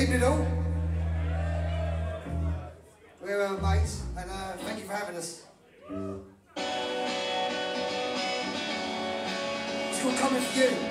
evening all. We're uh, Maze, and uh, thank you for having us. It's called Coming For You.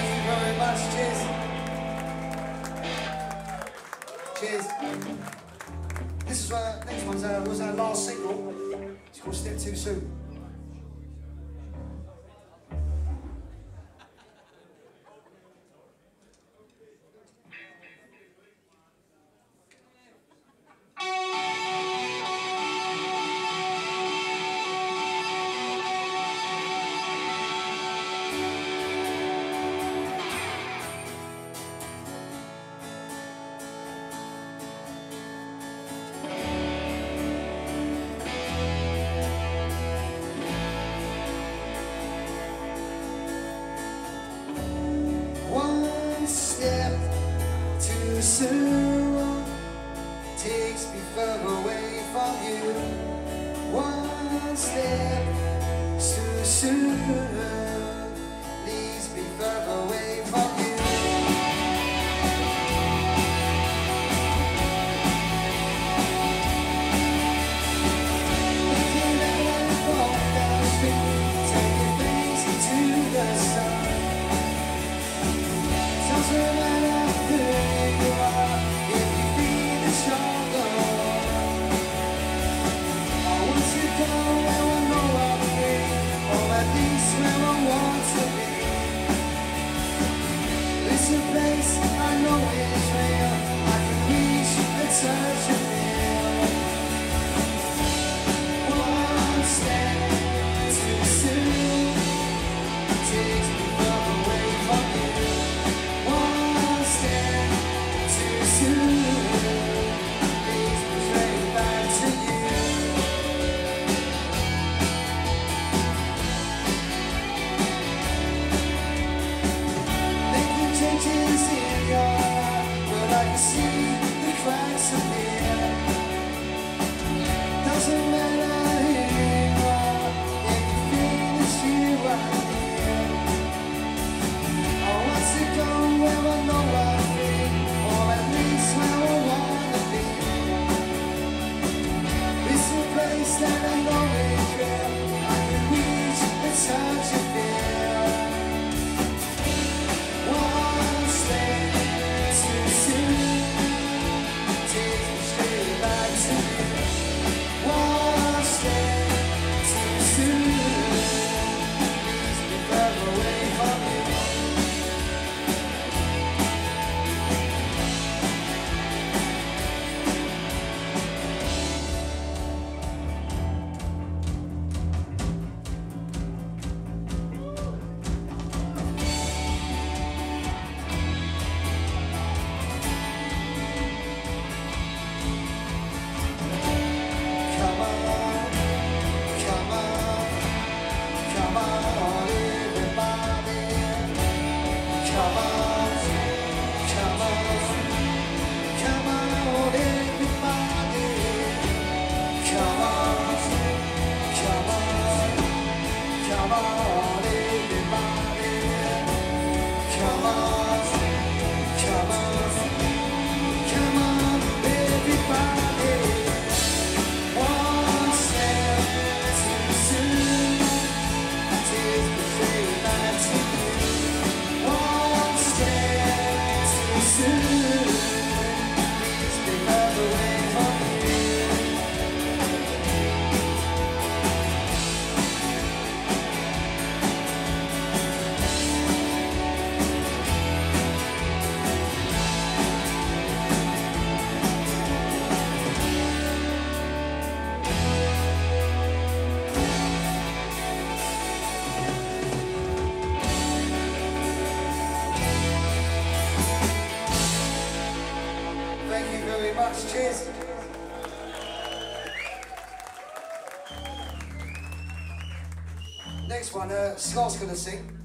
Thank you very much. Cheers. Cheers. This is our next one's our, was our last single. It's called Step Too Soon. Scott's going to sing.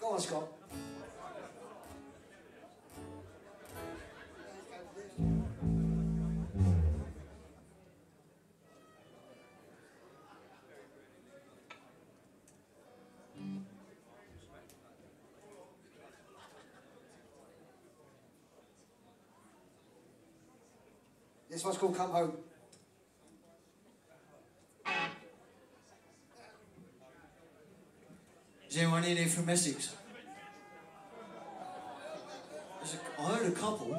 Go on, Scott. This one's called Come Home. Germany and they're from Essex. A, I heard a couple.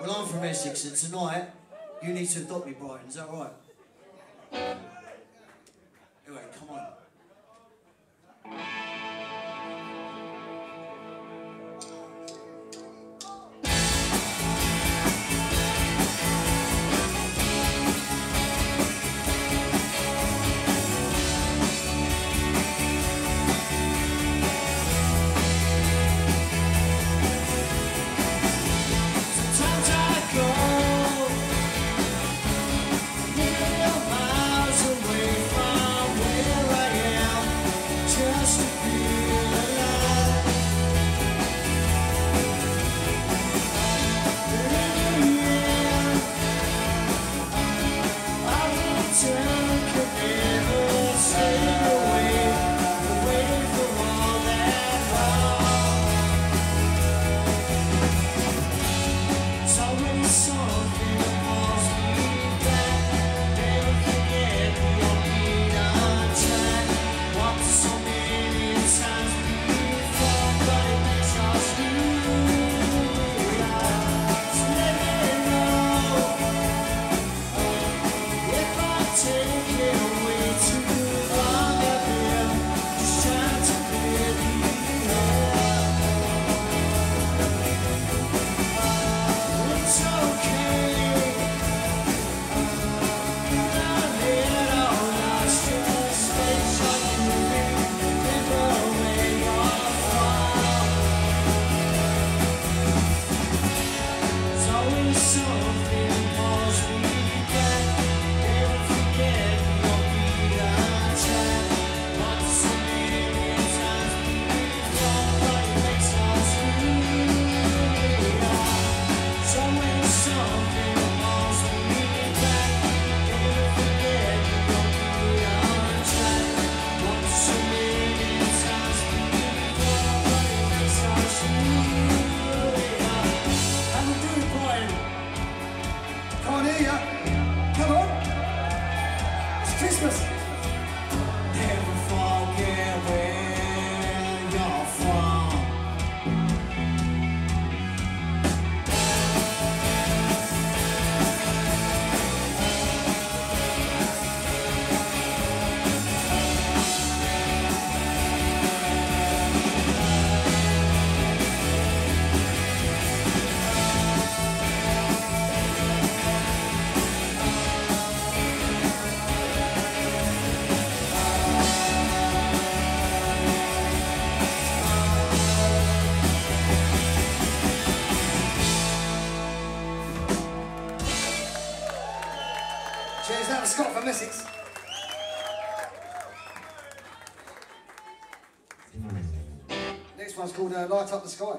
Well, I'm from Essex, and tonight you need to adopt me, Brighton. Is that right? Cheers out to Scott from Essex. Next one's called uh, Light Up the Sky.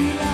you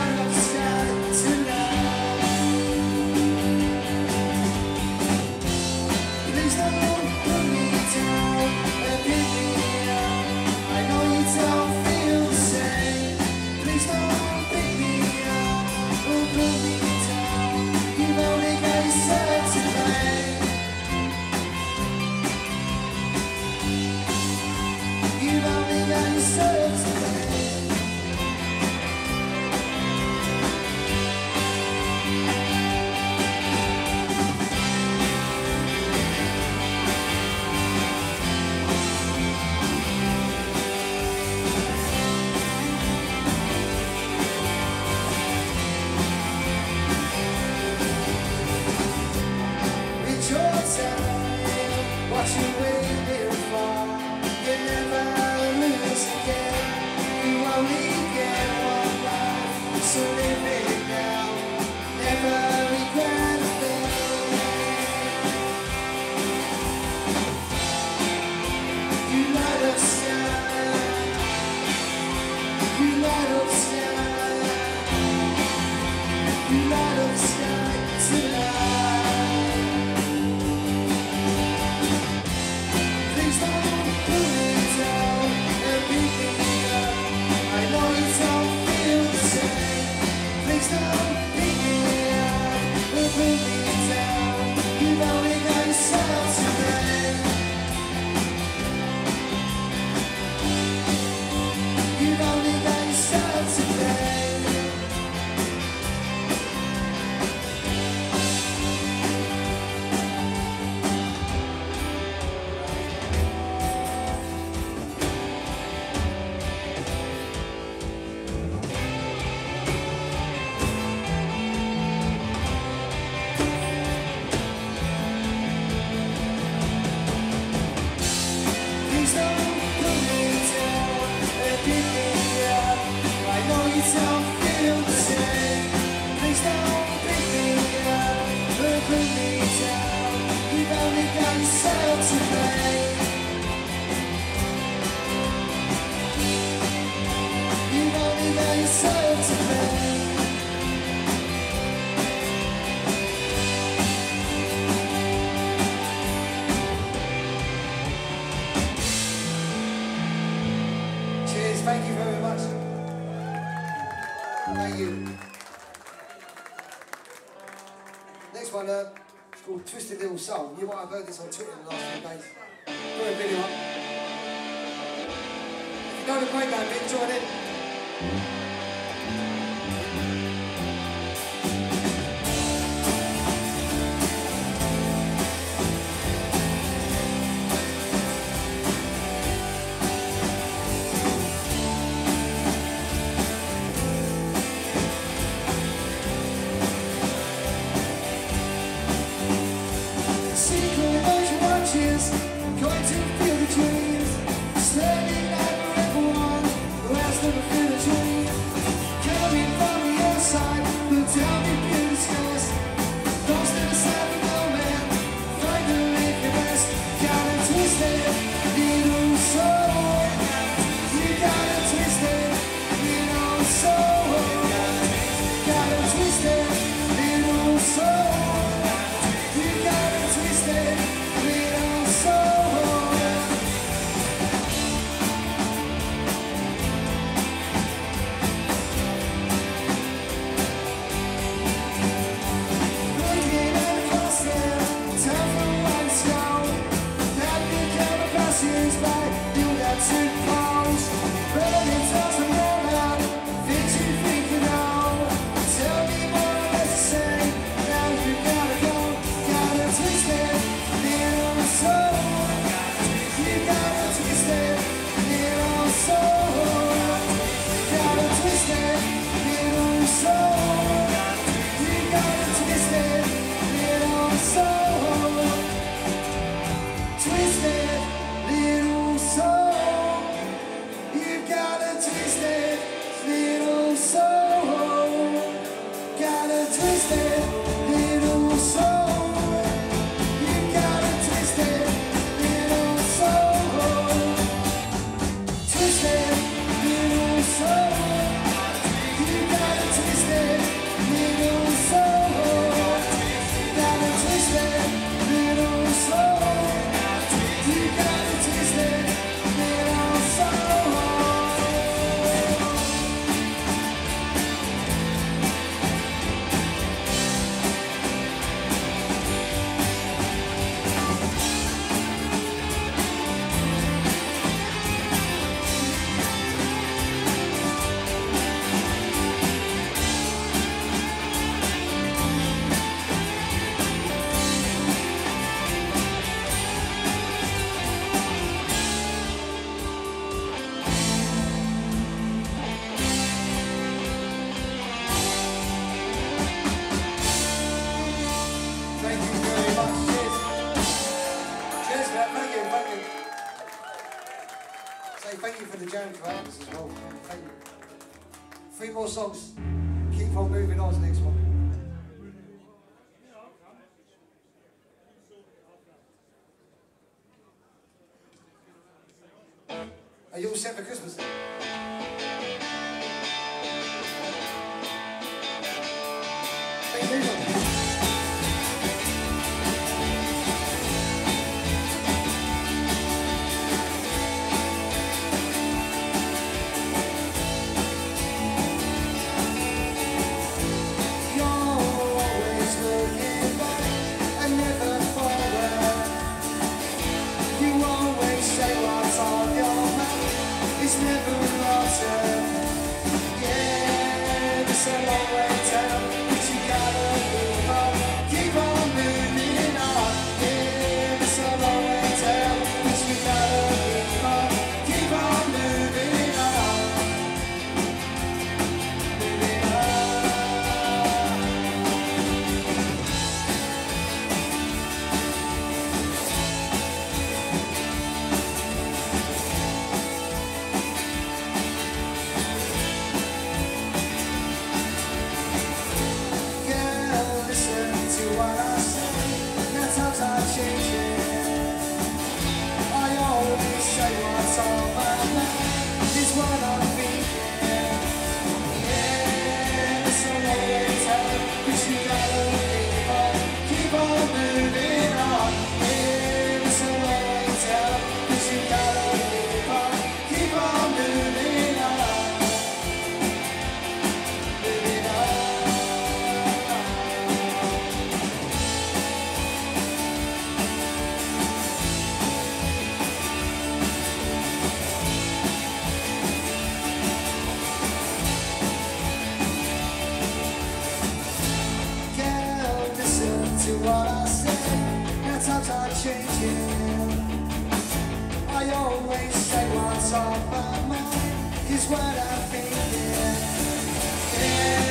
myself today As well. Thank you. Three more songs. Keep on moving on to the next one. this track what's off my mind is what I think. Yeah.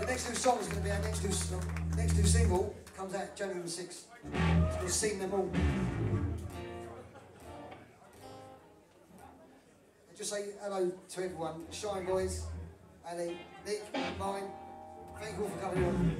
The next new song is going to be our next new, next new single. Comes out January 6th. We've Seen Them All. Just say hello to everyone. Shine Boys, Ali, Nick, Mine. Thank you all for coming on.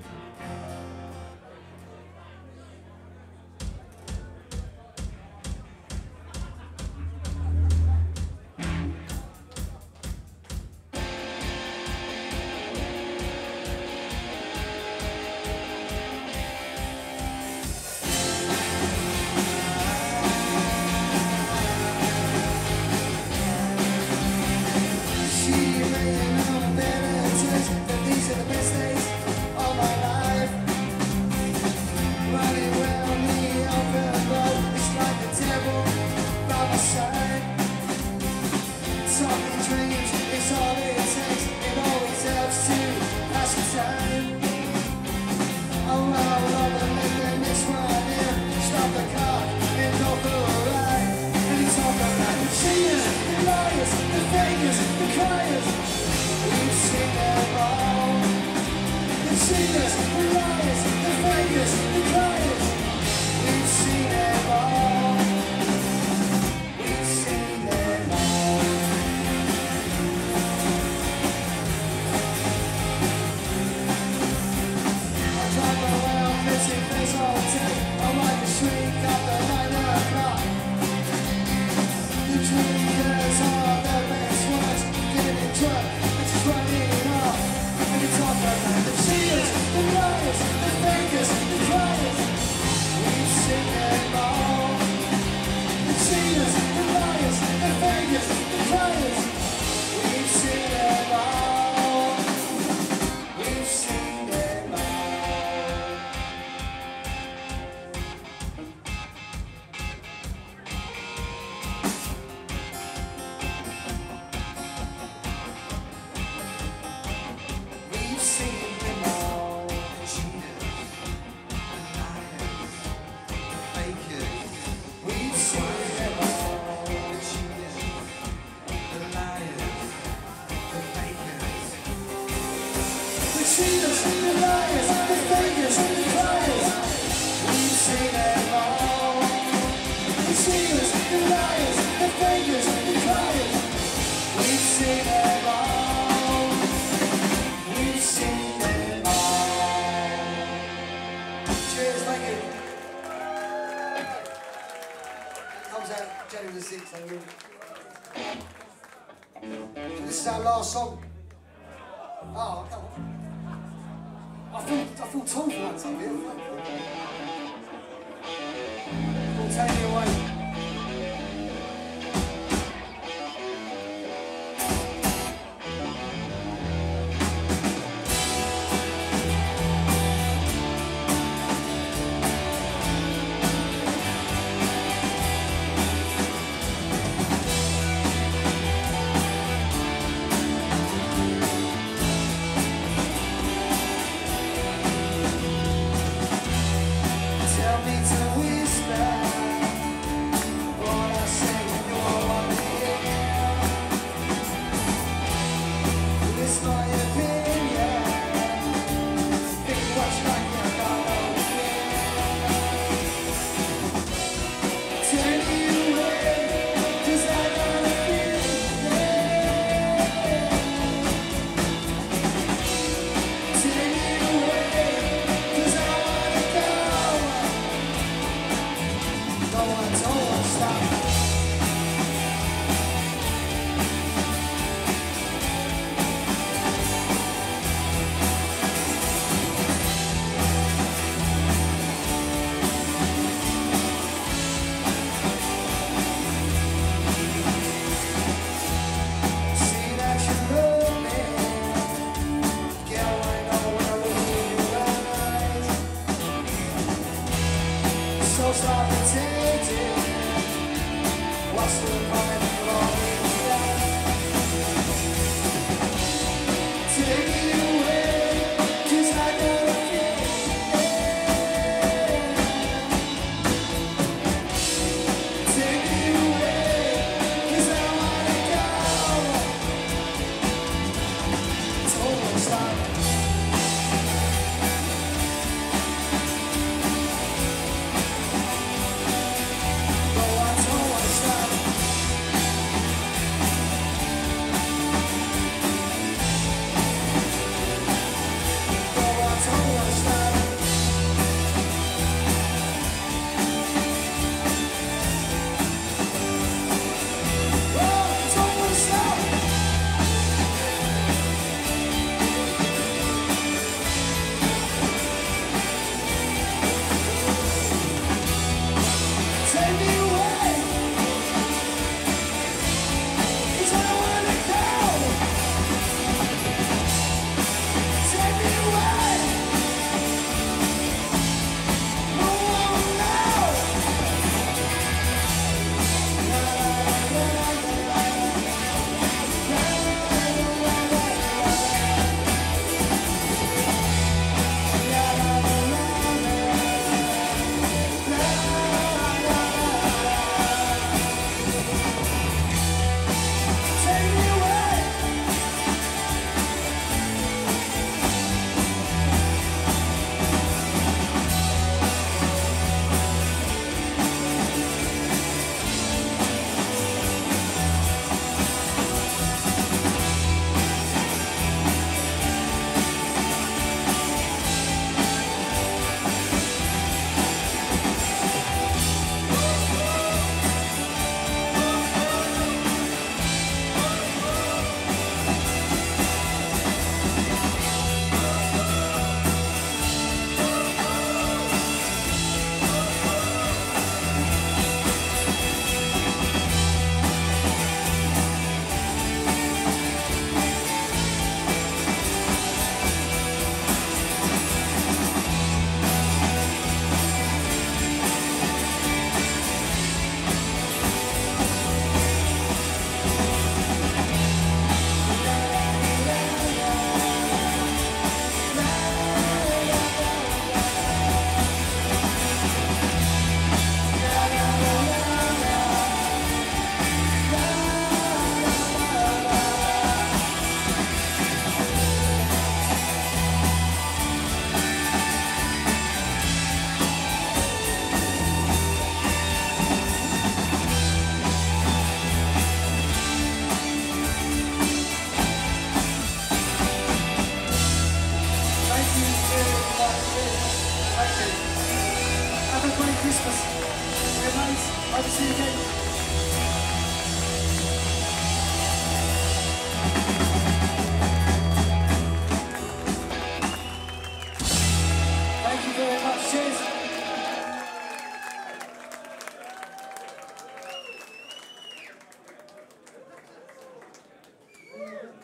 this. last song? Oh, I, I feel, I feel tall for once, I.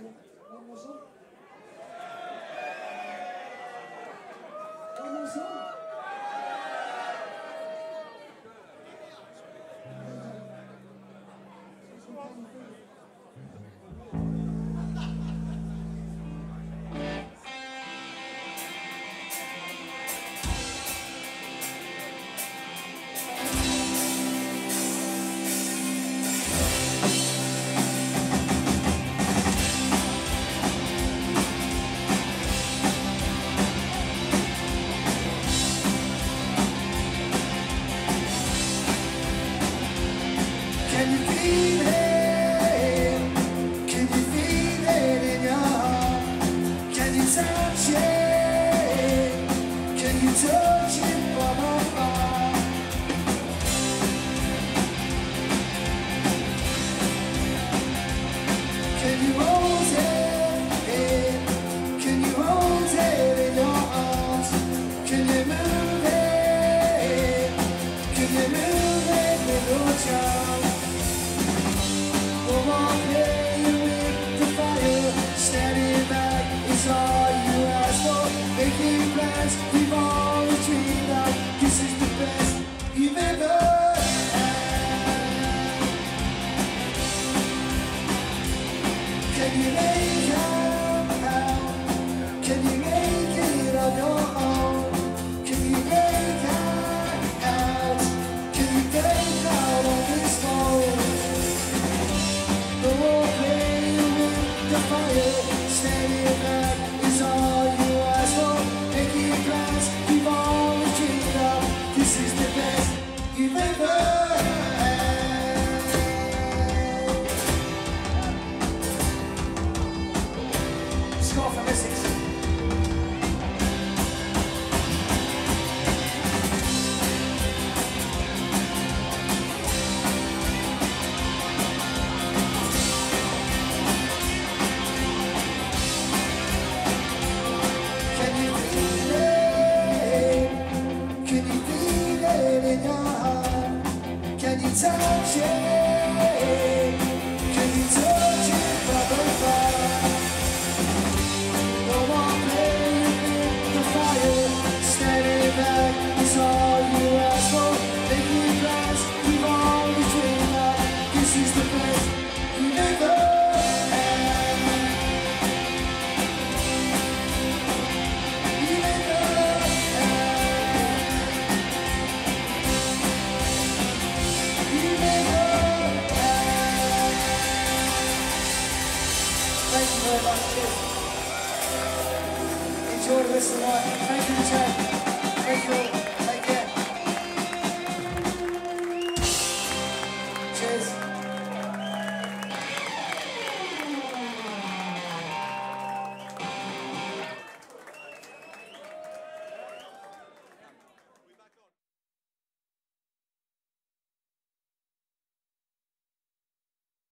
One more song.